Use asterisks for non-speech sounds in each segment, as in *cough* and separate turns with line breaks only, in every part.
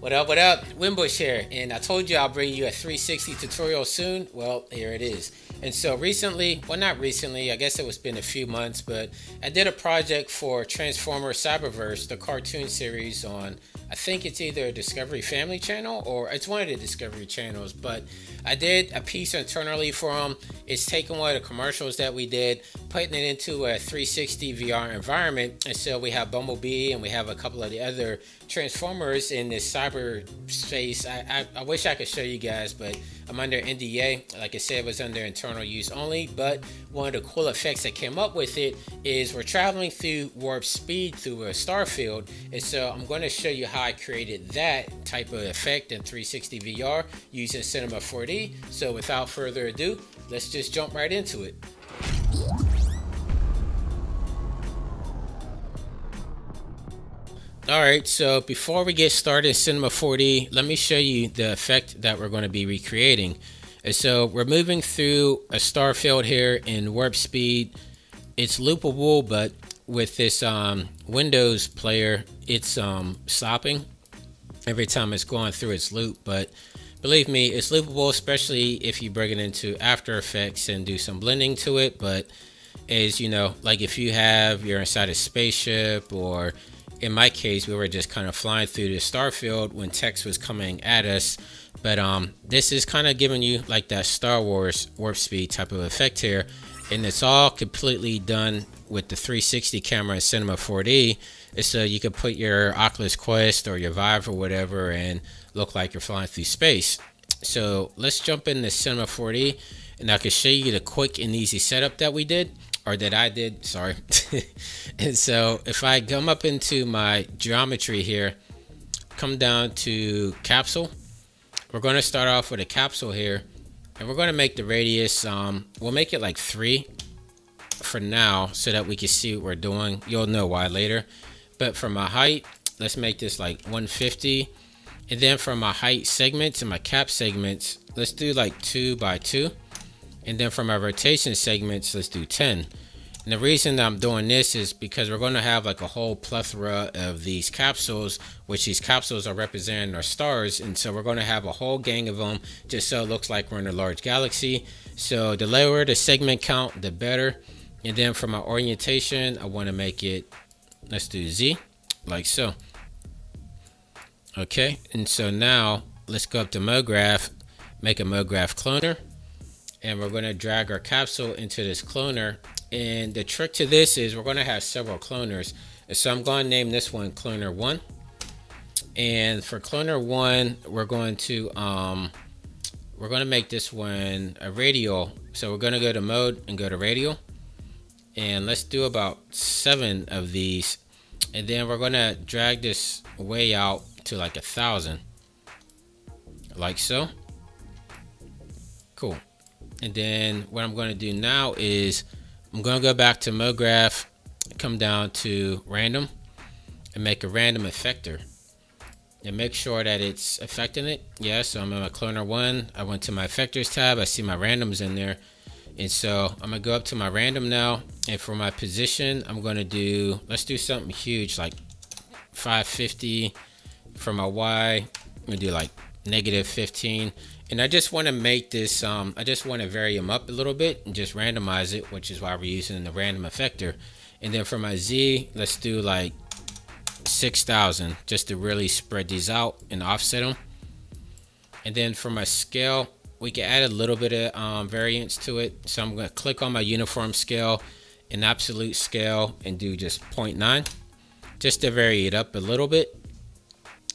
What up, what up? Winbush here, and I told you I'll bring you a 360 tutorial soon. Well, here it is. And so recently, well not recently, I guess it was been a few months, but I did a project for Transformer Cyberverse, the cartoon series on, I think it's either Discovery Family Channel or it's one of the Discovery channels, but I did a piece internally for them. It's taking one of the commercials that we did, putting it into a 360 VR environment. And so we have Bumblebee and we have a couple of the other Transformers in this cyber space. I, I, I wish I could show you guys, but I'm under NDA. Like I said, it was under internal use only. But one of the cool effects that came up with it is we're traveling through warp speed through a star field. And so I'm going to show you how I created that type of effect in 360 VR using Cinema 4D. So without further ado, let's just jump right into it. Alright, so before we get started in Cinema 4D, let me show you the effect that we're going to be recreating. So we're moving through a star field here in warp speed. It's loopable, but with this um, Windows player, it's um, stopping every time it's going through its loop. But believe me, it's loopable, especially if you bring it into After Effects and do some blending to it. But as you know, like if you have, you're inside a spaceship or in my case, we were just kind of flying through the star field when text was coming at us. But um, this is kind of giving you like that Star Wars warp speed type of effect here. And it's all completely done with the 360 camera in Cinema 4D. So you can put your Oculus Quest or your Vive or whatever and look like you're flying through space. So let's jump into Cinema 4D and I can show you the quick and easy setup that we did or that I did, sorry. *laughs* and so if I come up into my geometry here, come down to capsule, we're going to start off with a capsule here and we're going to make the radius, um, we'll make it like three for now so that we can see what we're doing. You'll know why later. But for my height, let's make this like 150. And then for my height segments and my cap segments, let's do like two by two. And then for my rotation segments, let's do 10. And the reason I'm doing this is because we're going to have like a whole plethora of these capsules, which these capsules are representing our stars. And so we're going to have a whole gang of them just so it looks like we're in a large galaxy. So the lower the segment count, the better. And then for my orientation, I want to make it, let's do Z, like so. Okay, and so now let's go up to MoGraph, make a MoGraph cloner and we're going to drag our capsule into this cloner. And the trick to this is we're going to have several cloners. So I'm going to name this one cloner one. And for cloner one, we're going to, um, we're going to make this one a radial. So we're going to go to mode and go to radial. And let's do about seven of these. And then we're going to drag this way out to like a thousand. Like so. Cool. And then what I'm going to do now is I'm going to go back to MoGraph, come down to random and make a random effector and make sure that it's affecting it. Yeah, so I'm in my cloner one. I went to my effectors tab. I see my randoms in there. And so I'm gonna go up to my random now. And for my position, I'm gonna do, let's do something huge like 550 for my Y. I'm gonna do like negative 15 and I just want to make this, um, I just want to vary them up a little bit and just randomize it, which is why we're using the random effector. And then for my Z, let's do like 6,000 just to really spread these out and offset them. And then for my scale, we can add a little bit of um, variance to it. So I'm going to click on my uniform scale and absolute scale and do just 0.9 just to vary it up a little bit.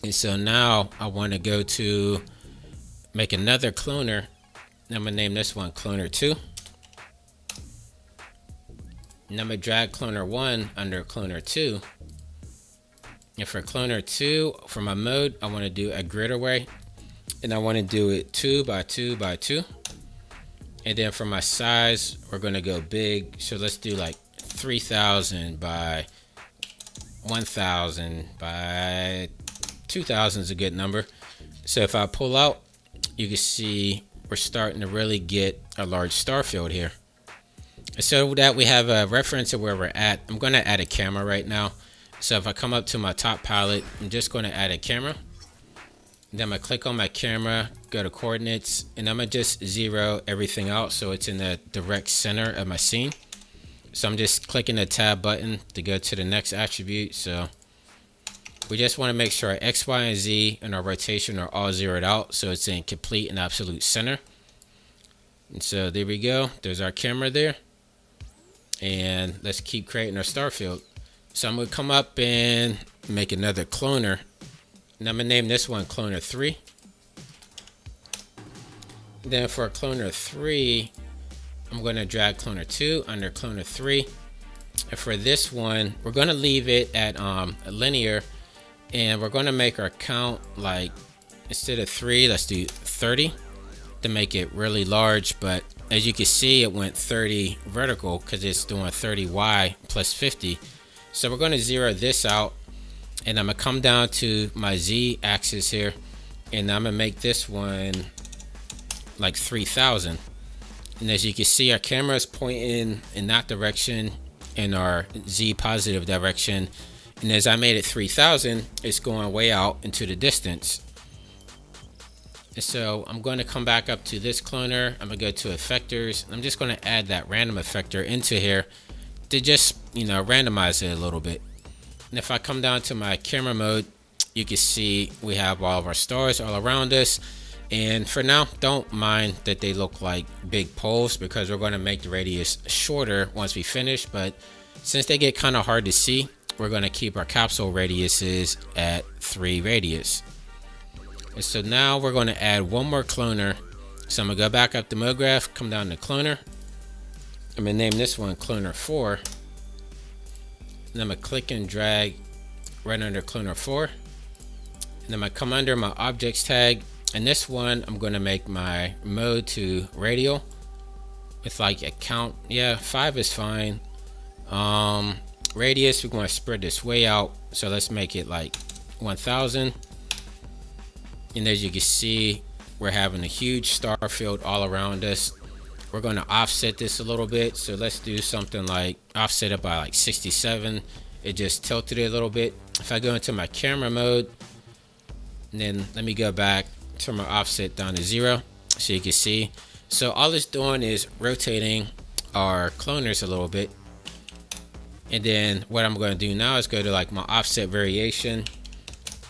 And so now I want to go to make another cloner. I'm gonna name this one cloner 2. And I'm gonna drag cloner 1 under cloner 2. And for cloner 2, for my mode, I wanna do a grid array. And I wanna do it 2 by 2 by 2. And then for my size, we're gonna go big. So let's do like 3000 by 1000 by 2000 is a good number. So if I pull out, you can see we're starting to really get a large star field here. So that we have a reference of where we're at, I'm going to add a camera right now. So if I come up to my top palette, I'm just going to add a camera. Then I'm gonna click on my camera, go to coordinates, and I'm gonna just zero everything out so it's in the direct center of my scene. So I'm just clicking the tab button to go to the next attribute. So we just want to make sure our X, Y, and Z and our rotation are all zeroed out so it's in complete and absolute center. And so there we go. There's our camera there. And let's keep creating our star field. So I'm going to come up and make another cloner. And I'm going to name this one cloner 3. Then for cloner 3, I'm going to drag cloner 2 under cloner 3. And for this one, we're going to leave it at um, linear and we're going to make our count like instead of 3, let's do 30 to make it really large. But as you can see, it went 30 vertical because it's doing 30Y plus 50. So we're going to zero this out and I'm going to come down to my Z axis here and I'm going to make this one like 3000 and as you can see our camera is pointing in that direction in our Z positive direction and as I made it 3000 it's going way out into the distance. And so I'm going to come back up to this cloner I'm gonna go to effectors. I'm just going to add that random effector into here to just you know randomize it a little bit. And if I come down to my camera mode you can see we have all of our stars all around us. And for now, don't mind that they look like big poles because we're going to make the radius shorter once we finish. But since they get kind of hard to see, we're going to keep our capsule radiuses at 3 radius. And so now we're going to add one more cloner. So I'm going to go back up to MoGraph, come down to cloner. I'm going to name this one cloner 4. And I'm going to click and drag right under cloner 4. And then I'm going to come under my objects tag and this one, I'm going to make my mode to radial with like a count. Yeah, five is fine. Um, radius, we're going to spread this way out. So let's make it like 1000. And as you can see, we're having a huge star field all around us. We're going to offset this a little bit. So let's do something like offset it by like 67. It just tilted it a little bit. If I go into my camera mode, and then let me go back turn my offset down to zero so you can see. So all it's doing is rotating our cloners a little bit. And then what I'm going to do now is go to like my offset variation.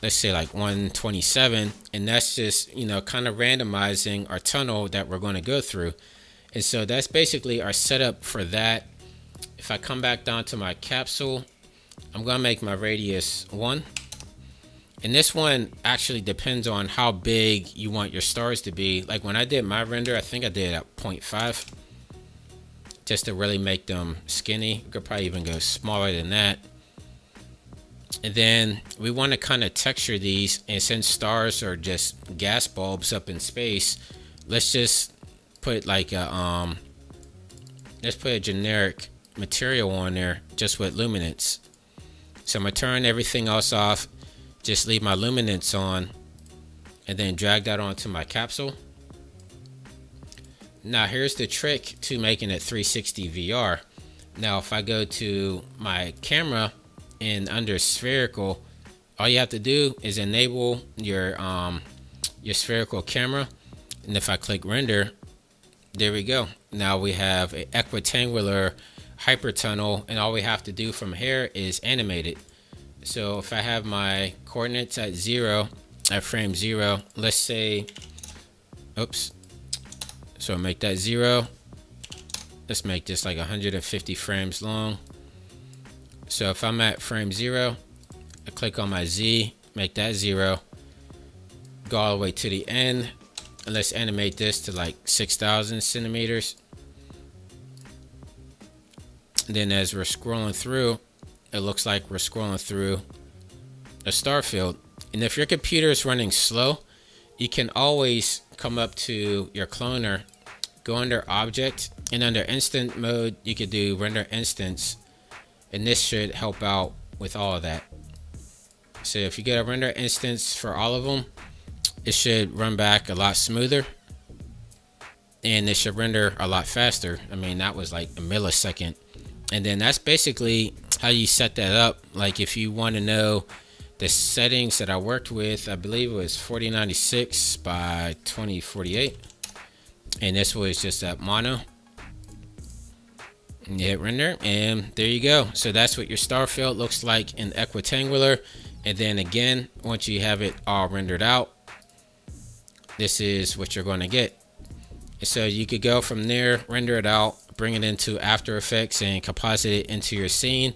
Let's say like 127. And that's just, you know, kind of randomizing our tunnel that we're going to go through. And so that's basically our setup for that. If I come back down to my capsule, I'm going to make my radius 1. And this one actually depends on how big you want your stars to be. Like when I did my render, I think I did at 0.5 just to really make them skinny. You could probably even go smaller than that. And then we want to kind of texture these. And since stars are just gas bulbs up in space, let's just put like a, um, let's put a generic material on there just with luminance. So I'm going to turn everything else off just leave my luminance on and then drag that onto my capsule. Now here's the trick to making it 360 VR. Now if I go to my camera and under spherical, all you have to do is enable your um, your spherical camera. And if I click render, there we go. Now we have an equitangular hypertunnel and all we have to do from here is animate it. So if I have my coordinates at zero, at frame zero, let's say, oops. So make that zero. Let's make this like 150 frames long. So if I'm at frame zero, I click on my Z, make that zero, go all the way to the end, and let's animate this to like 6,000 centimeters. And then as we're scrolling through, it looks like we're scrolling through a star field. And if your computer is running slow, you can always come up to your cloner, go under object, and under instance mode, you could do render instance. And this should help out with all of that. So if you get a render instance for all of them, it should run back a lot smoother. And it should render a lot faster. I mean, that was like a millisecond. And then that's basically how you set that up. Like if you want to know the settings that I worked with, I believe it was 4096 by 2048. And this was just a mono. And hit render and there you go. So that's what your star field looks like in Equitangular. And then again, once you have it all rendered out, this is what you're going to get. So you could go from there, render it out, bring it into After Effects and composite it into your scene.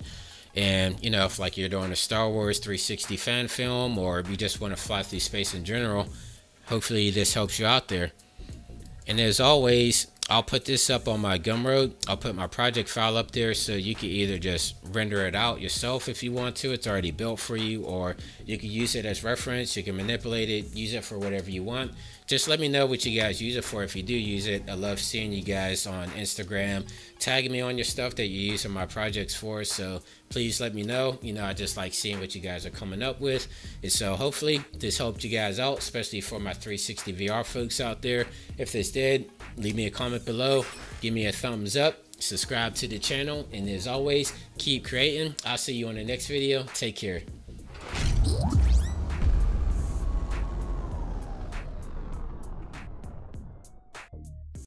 And, you know, if like you're doing a Star Wars 360 fan film or if you just want to fly through space in general, hopefully this helps you out there. And as always, I'll put this up on my Gumroad. I'll put my project file up there so you can either just render it out yourself if you want to. It's already built for you, or you can use it as reference. You can manipulate it, use it for whatever you want. Just let me know what you guys use it for if you do use it. I love seeing you guys on Instagram. Tagging me on your stuff that you're using my projects for. So please let me know. You know, I just like seeing what you guys are coming up with. And so hopefully this helped you guys out, especially for my 360 VR folks out there. If this did, leave me a comment below. Give me a thumbs up. Subscribe to the channel. And as always, keep creating. I'll see you on the next video. Take care.